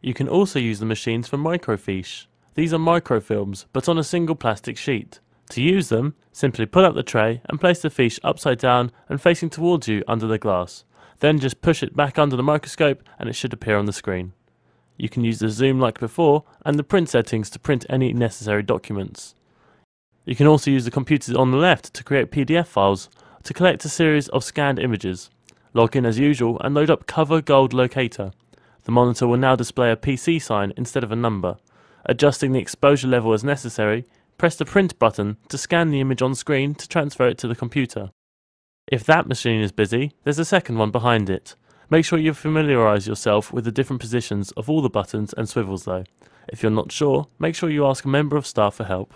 You can also use the machines for microfiche. These are microfilms, but on a single plastic sheet. To use them, simply pull out the tray and place the fiche upside down and facing towards you under the glass. Then just push it back under the microscope and it should appear on the screen. You can use the zoom like before and the print settings to print any necessary documents. You can also use the computers on the left to create PDF files to collect a series of scanned images. Log in as usual and load up Cover Gold Locator. The monitor will now display a PC sign instead of a number. Adjusting the exposure level as necessary, press the print button to scan the image on screen to transfer it to the computer. If that machine is busy, there's a second one behind it. Make sure you familiarise yourself with the different positions of all the buttons and swivels though. If you're not sure, make sure you ask a member of staff for help.